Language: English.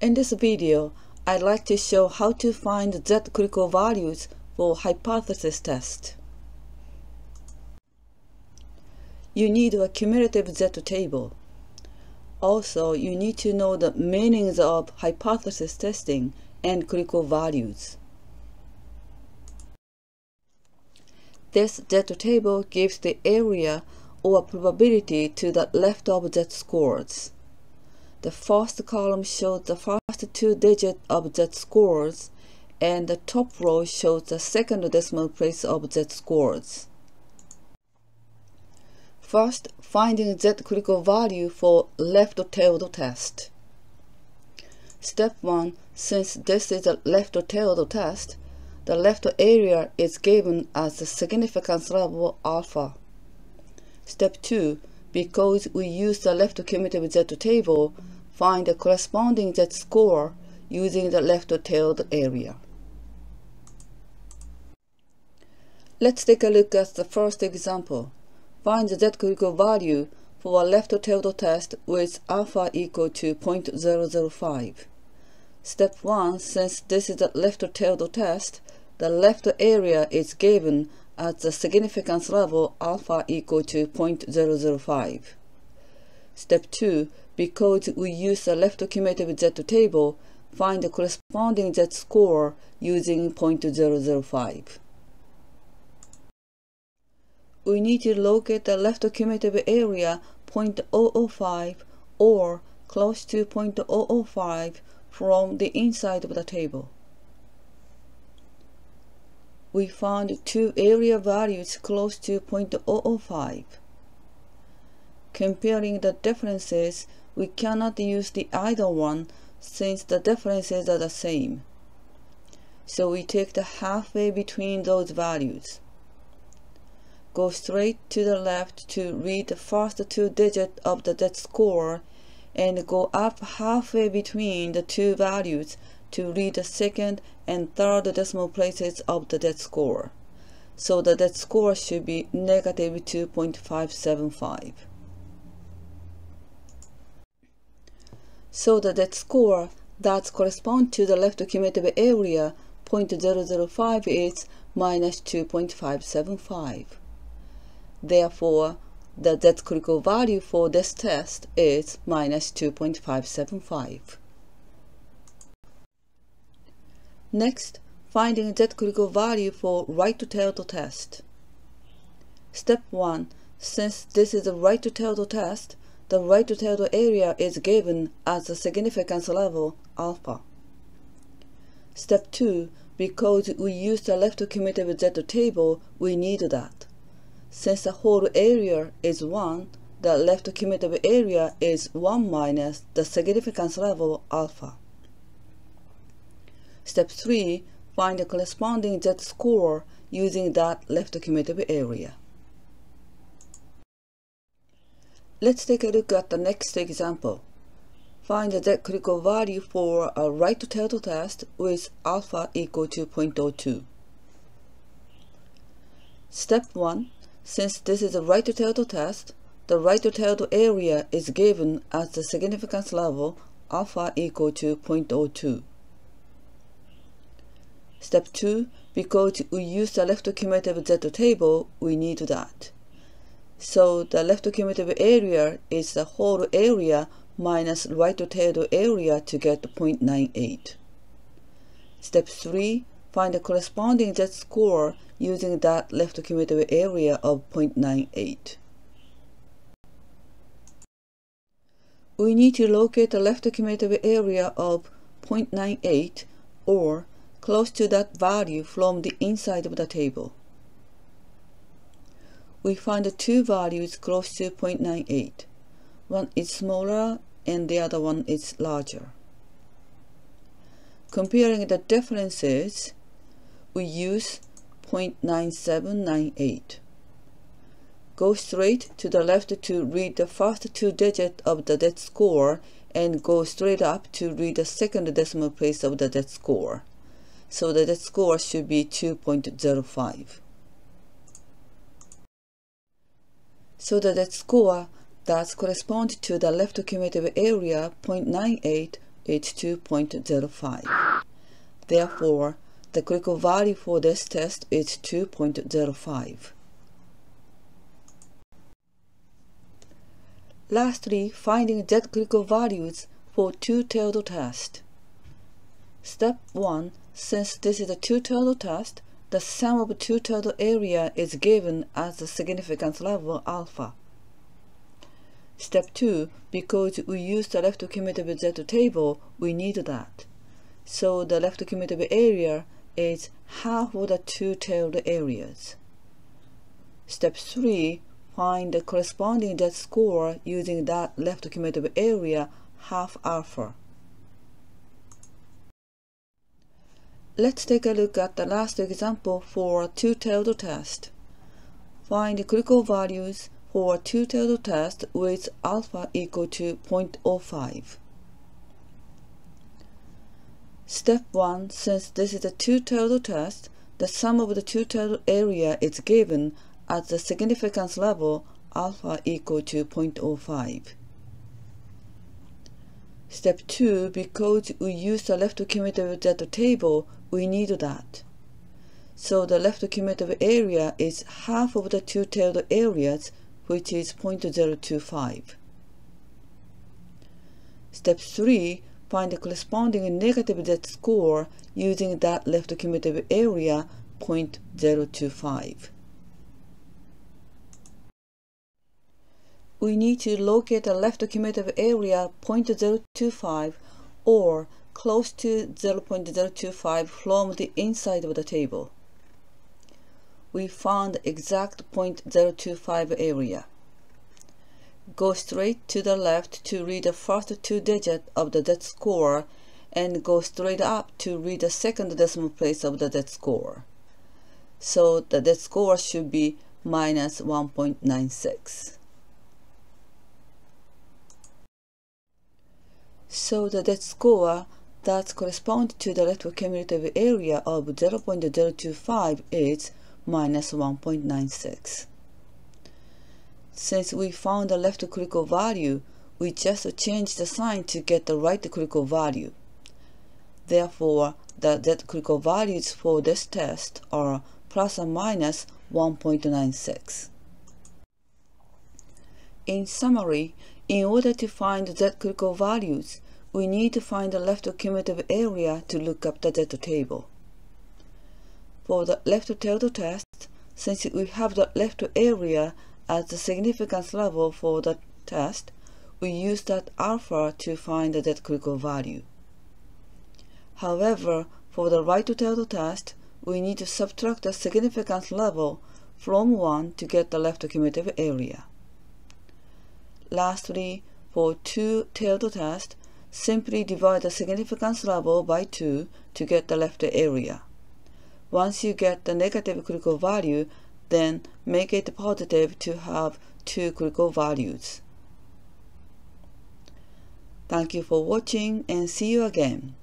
In this video, I'd like to show how to find z-critical values for hypothesis test. You need a cumulative z table. Also, you need to know the meanings of hypothesis testing and critical values. This z table gives the area or probability to the left of z scores. The first column shows the first two digits of Z scores, and the top row shows the second decimal place of Z scores. First, finding Z critical value for left-tailed test. Step 1. Since this is a left-tailed test, the left area is given as the significance level alpha. Step 2. Because we use the left cumulative Z table, find the corresponding Z score using the left-tailed area. Let's take a look at the first example. Find the Z-critical value for a left-tailed test with alpha equal to 0.005. Step 1, since this is a left-tailed test, the left area is given at the significance level alpha equal to 0.005. Step 2, because we use the left cumulative Z table, find the corresponding Z score using 0.005. We need to locate the left cumulative area 0.005 or close to 0.005 from the inside of the table. We found two area values close to 0.005. Comparing the differences, we cannot use the either one since the differences are the same. So we take the halfway between those values. Go straight to the left to read the first two digits of the Z score and go up halfway between the two values to read the second and third decimal places of the Z score. So the Z score should be negative 2.575. So the Z score that corresponds to the left cumulative area 0.005 is minus 2.575. Therefore, the Z critical value for this test is minus 2.575. Next, finding Z critical value for right-to-tailed test. Step 1. Since this is a right-to-tailed test, the right-to-tailed area is given as the significance level alpha. Step 2. Because we use the left cumulative Z table, we need that. Since the whole area is 1, the left cumulative area is 1 minus the significance level alpha. Step 3. Find the corresponding Z score using that left cumulative area. Let's take a look at the next example. Find the Z critical value for a right-tailed test with alpha equal to 0.02. Step 1. Since this is a right-tailed test, the right-tailed area is given as the significance level alpha equal to 0.02. Step 2. Because we use the left cumulative Z table, we need that. So the left cumulative area is the whole area minus right-tailed area to get 0.98. Step 3. Find the corresponding Z score using that left cumulative area of 0.98. We need to locate the left cumulative area of 0.98 or close to that value from the inside of the table we find the two values close to 0.98. One is smaller and the other one is larger. Comparing the differences, we use 0.9798. Go straight to the left to read the first two digits of the Z score and go straight up to read the second decimal place of the Z score. So that the score should be 2.05. so that the score that corresponds to the left cumulative area 0.98 is 2.05. Therefore, the critical value for this test is 2.05. Lastly, finding z critical values for two-tailed test. Step 1. Since this is a two-tailed test, the sum of two-tailed area is given as the significance level alpha. Step 2. Because we use the left cumulative z table, we need that. So the left cumulative area is half of the two-tailed areas. Step 3. Find the corresponding z score using that left cumulative area half alpha. Let's take a look at the last example for a two-tailed test. Find the critical values for a two-tailed test with alpha equal to 0.05. Step 1. Since this is a two-tailed test, the sum of the two-tailed area is given at the significance level alpha equal to 0.05. Step 2. Because we use the left cumulative z table, we need that. So the left cumulative area is half of the two-tailed areas which is 0.025. Step 3. Find the corresponding negative z score using that left cumulative area 0.025. We need to locate the left cumulative area 0.025 or close to 0.025 from the inside of the table we found the exact 0.025 area. Go straight to the left to read the first two digits of the z score and go straight up to read the second decimal place of the z score. So the z score should be minus 1.96. So the z score that corresponds to the left cumulative area of 0.025 is minus 1.96. Since we found the left critical value, we just change the sign to get the right critical value. Therefore, the z critical values for this test are plus or minus 1.96. In summary, in order to find z critical values, we need to find the left cumulative area to look up the z table. For the left-tailed test, since we have the left area as the significance level for the test, we use that alpha to find the critical value. However, for the right-tailed test, we need to subtract the significance level from 1 to get the left cumulative area. Lastly, for two-tailed test, simply divide the significance level by 2 to get the left area. Once you get the negative critical value, then make it positive to have two critical values. Thank you for watching and see you again.